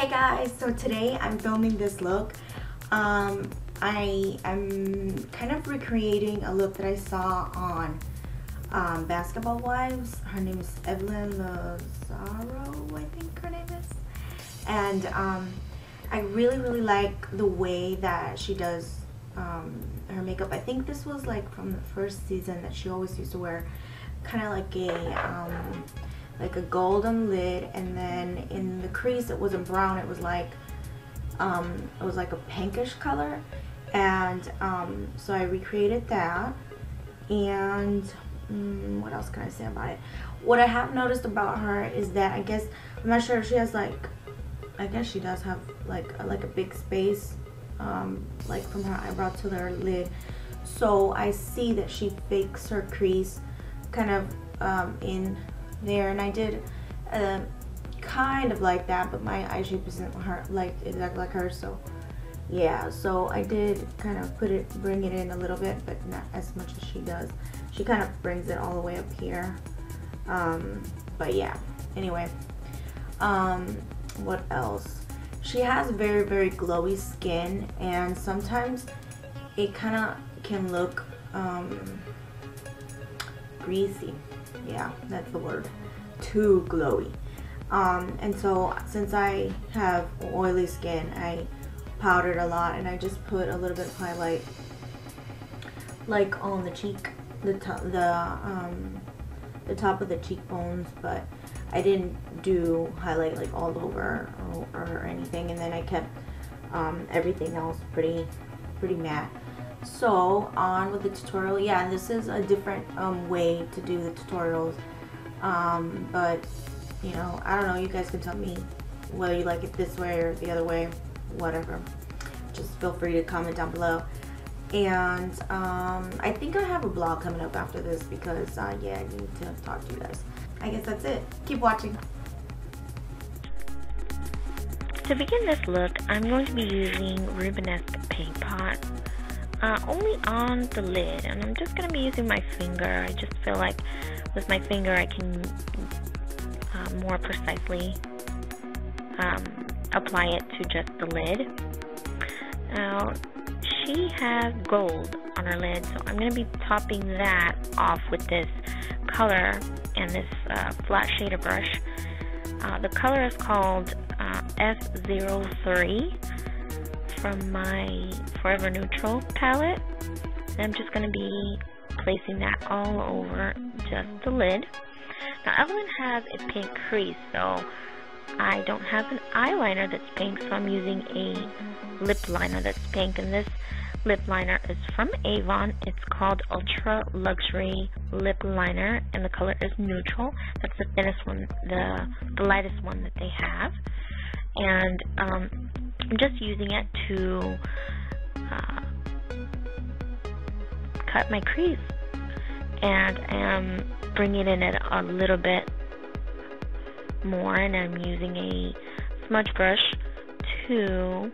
Hey guys, so today I'm filming this look. Um, I am kind of recreating a look that I saw on um, Basketball Wives. Her name is Evelyn Lozada, I think her name is. And um, I really, really like the way that she does um, her makeup. I think this was like from the first season that she always used to wear kind of like a um, like a golden lid and then in the crease it wasn't brown it was like um, it was like a pinkish color. And um, so I recreated that. And mm, what else can I say about it? What I have noticed about her is that I guess I'm not sure if she has like I guess she does have like a, like a big space um, like from her eyebrow to her lid. So I see that she fakes her crease kind of um, in there and I did uh, kind of like that but my eye shape isn't her like exactly like hers so yeah so I did kind of put it bring it in a little bit but not as much as she does. She kind of brings it all the way up here um, but yeah anyway um, what else? She has very very glowy skin and sometimes it kind of can look um, greasy yeah that's the word. Too glowy. Um, and so since I have oily skin I powdered a lot and I just put a little bit of highlight like on the cheek the top the um, the top of the cheekbones but I didn't do highlight like all over or, or anything. And then I kept um, everything else pretty pretty matte so on with the tutorial. Yeah this is a different um, way to do the tutorials. Um, but you know I don't know you guys can tell me whether you like it this way or the other way whatever. Just feel free to comment down below. And um, I think I have a blog coming up after this because uh, yeah I need to talk to you guys. I guess that's it. Keep watching. To begin this look I'm going to be using Rubenesque Paint Pot uh, only on the lid and I'm just going to be using my finger. I just feel like with my finger I can uh, more precisely um, apply it to just the lid. Now she has gold on her lid so I'm going to be topping that off with this color and this uh, flat shader brush. Uh, the color is called uh, S03 from my Forever Neutral palette. And I'm just going to be placing that all over just the lid. Now Evelyn has a pink crease, so I don't have an eyeliner that's pink, so I'm using a lip liner that's pink. And this lip liner is from Avon. It's called Ultra Luxury Lip Liner, and the color is neutral. That's the thinnest one, the, the lightest one that they have. And um, I'm just using it to uh, cut my crease and I am bringing in it a little bit more and I'm using a smudge brush to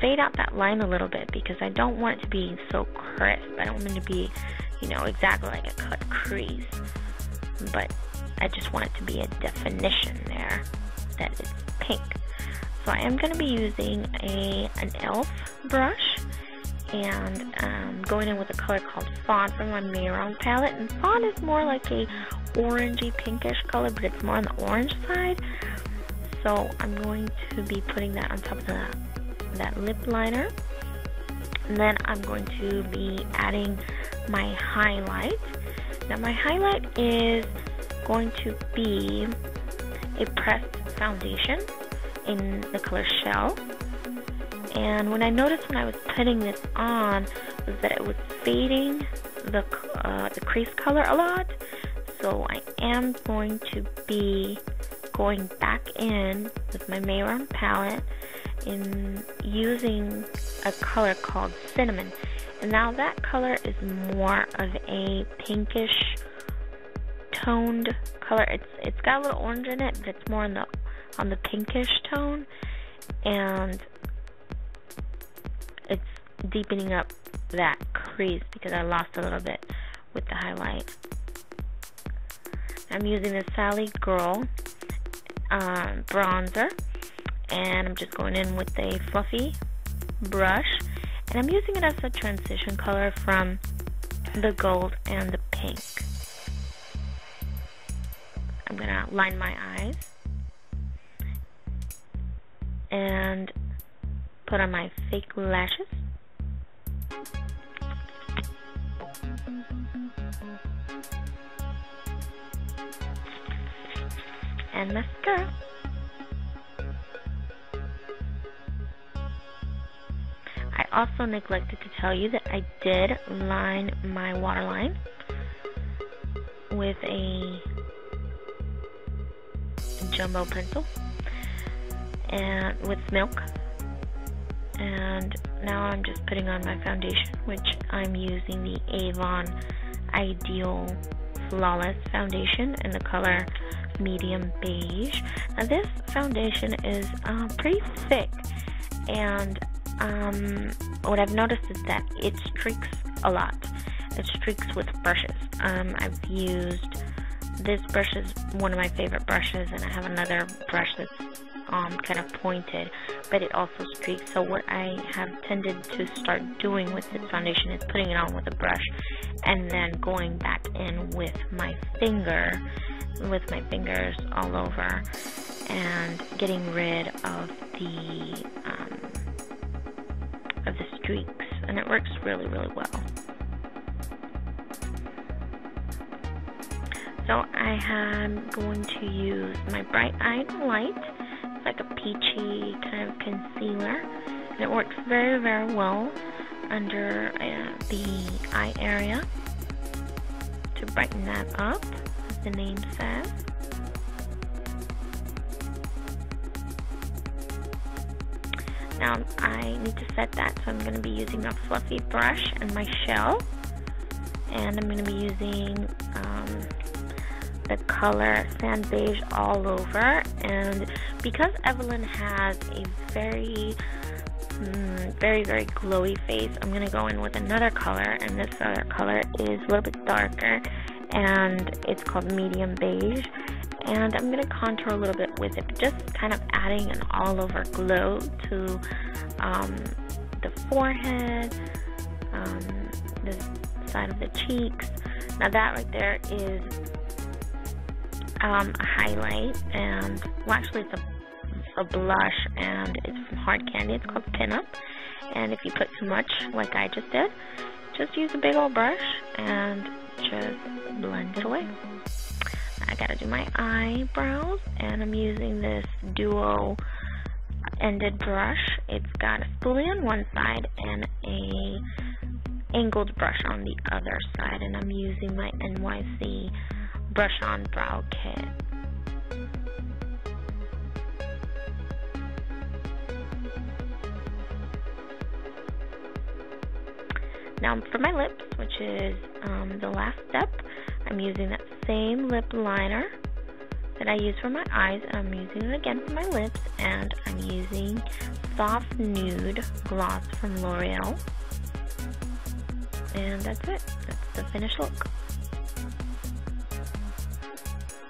fade out that line a little bit because I don't want it to be so crisp. I don't want it to be, you know, exactly like a cut crease. But I just want it to be a definition there that it's pink. So I am going to be using a an e.l.f. brush and um, going in with a color called Fawn from my Mehron palette. And Fawn is more like a orangey pinkish color, but it's more on the orange side. So I'm going to be putting that on top of the, that lip liner. And then I'm going to be adding my highlight. Now my highlight is going to be a pressed foundation in the color Shell. And when I noticed when I was putting this on was that it was fading the, uh, the crease color a lot. So I am going to be going back in with my Mehron palette in using a color called Cinnamon. And now that color is more of a pinkish toned color. It's it's got a little orange in it, but it's more on the on the pinkish tone, and it's deepening up that crease because I lost a little bit with the highlight. I'm using the Sally Girl um, bronzer and I'm just going in with a fluffy brush and I'm using it as a transition color from the gold and the pink. I'm going to line my eyes and put on my fake lashes. And mascara. I also neglected to tell you that I did line my waterline with a jumbo pencil and with milk. And now I'm just putting on my foundation which I'm using the Avon Ideal Flawless Foundation in the color medium beige. Now this foundation is uh, pretty thick and um, what I've noticed is that it streaks a lot. It streaks with brushes. Um, I've used this brush is one of my favorite brushes and I have another brush that's um, kind of pointed, but it also streaks. So what I have tended to start doing with this foundation is putting it on with a brush and then going back in with my finger, with my fingers all over and getting rid of the, um, of the streaks. And it works really, really well. So I am going to use my Bright Eyed Light like a peachy kind of concealer. And it works very, very well under uh, the eye area to brighten that up, as the name says. Now I need to set that, so I'm going to be using a fluffy brush and my shell. And I'm going to be using um, the color sand beige all over. And because Evelyn has a very mm, very very glowy face I'm gonna go in with another color. And this other color is a little bit darker. And it's called medium beige. And I'm gonna contour a little bit with it just kind of adding an all over glow to um, the forehead um, the side of the cheeks. Now that right there is um, a highlight, and well, actually, it's a, a blush, and it's from Hard Candy. It's called Pinup. And if you put too much, like I just did, just use a big old brush and just blend it away. I gotta do my eyebrows, and I'm using this duo ended brush. It's got a spoolie on one side and a angled brush on the other side, and I'm using my NYC brush on brow kit. Now for my lips, which is um, the last step, I'm using that same lip liner that I use for my eyes, and I'm using it again for my lips, and I'm using Soft Nude Gloss from L'Oreal. And that's it. That's the finished look.